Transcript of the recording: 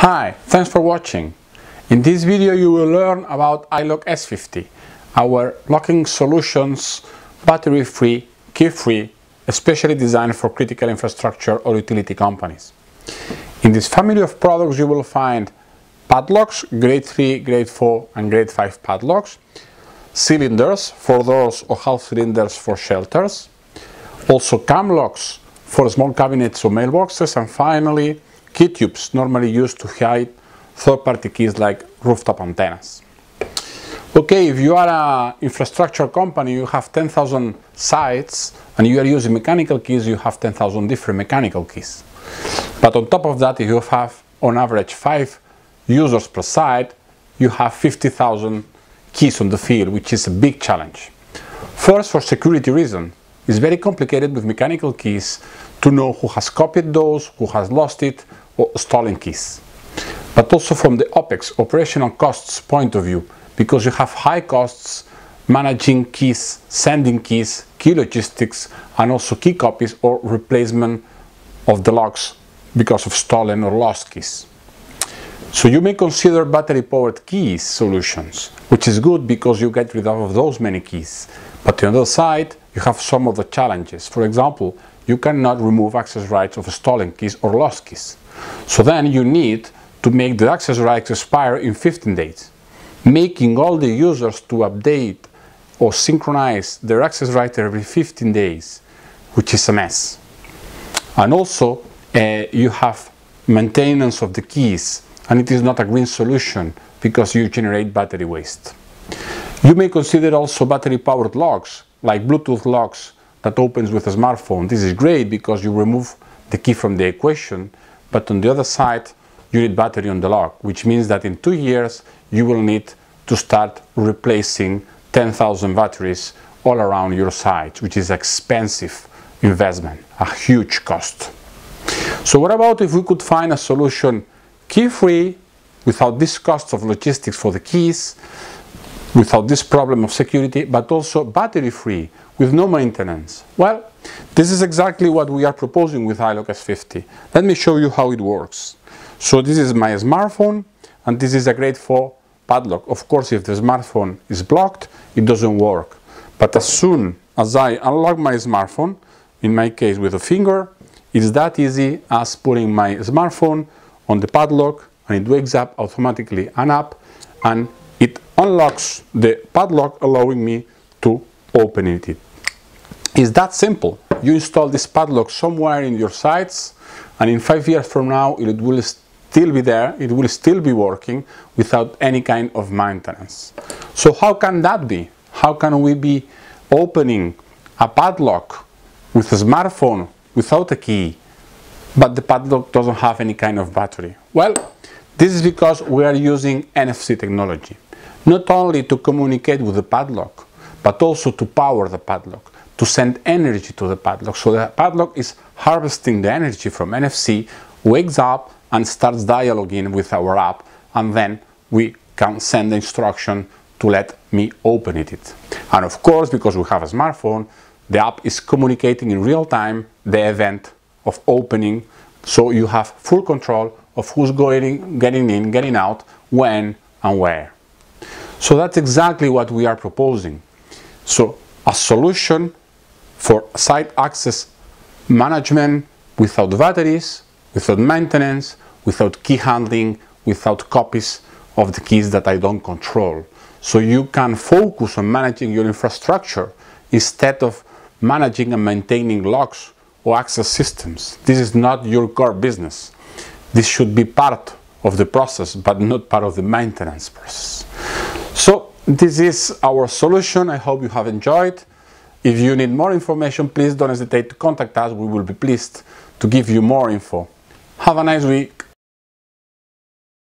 Hi, thanks for watching. In this video you will learn about iLOQ S50, our locking solutions battery-free, key-free, especially designed for critical infrastructure or utility companies. In this family of products you will find padlocks, grade 3, grade 4 and grade 5 padlocks, cylinders, for doors or half cylinders for shelters, also cam locks for small cabinets or mailboxes and finally key tubes normally used to hide third-party keys like rooftop antennas. Okay, if you are an infrastructure company, you have 10,000 sites and you are using mechanical keys, you have 10,000 different mechanical keys. But on top of that, if you have on average 5 users per site, you have 50,000 keys on the field, which is a big challenge. First, for security reasons, it's very complicated with mechanical keys to know who has copied those, who has lost it, or stolen keys. But also from the OPEX, operational costs point of view, because you have high costs managing keys, sending keys, key logistics, and also key copies or replacement of the locks because of stolen or lost keys. So you may consider battery powered keys solutions, which is good because you get rid of those many keys. But on the other side, you have some of the challenges. For example, you cannot remove access rights of stolen keys or lost keys. So then you need to make the access rights expire in 15 days, making all the users to update or synchronize their access right every 15 days, which is a mess. And also uh, you have maintenance of the keys and it is not a green solution because you generate battery waste. You may consider also battery powered locks like Bluetooth locks that opens with a smartphone. This is great because you remove the key from the equation, but on the other side, you need battery on the lock, which means that in two years, you will need to start replacing 10,000 batteries all around your site, which is expensive investment, a huge cost. So what about if we could find a solution key-free, without this cost of logistics for the keys, without this problem of security, but also battery-free, with no maintenance? Well, this is exactly what we are proposing with iLOQ S50. Let me show you how it works. So this is my smartphone, and this is a grade 4 padlock. Of course, if the smartphone is blocked, it doesn't work. But as soon as I unlock my smartphone, in my case with a finger, it's that easy as putting my smartphone on the padlock and it wakes up automatically an app and unlocks the padlock allowing me to open it. It's that simple. You install this padlock somewhere in your sites and in five years from now it will still be there, it will still be working without any kind of maintenance. So how can that be? How can we be opening a padlock with a smartphone without a key but the padlock doesn't have any kind of battery? Well, this is because we are using NFC technology, not only to communicate with the padlock, but also to power the padlock, to send energy to the padlock. So the padlock is harvesting the energy from NFC, wakes up and starts dialoguing with our app, and then we can send the instruction to let me open it. And of course, because we have a smartphone, the app is communicating in real time the event of opening, so you have full control of who's going, getting in, getting out, when and where. So that's exactly what we are proposing. So a solution for site access management without batteries, without maintenance, without key handling, without copies of the keys that I don't control. So you can focus on managing your infrastructure instead of managing and maintaining locks or access systems. This is not your core business. This should be part of the process, but not part of the maintenance process. So this is our solution. I hope you have enjoyed. If you need more information, please don't hesitate to contact us. We will be pleased to give you more info. Have a nice week.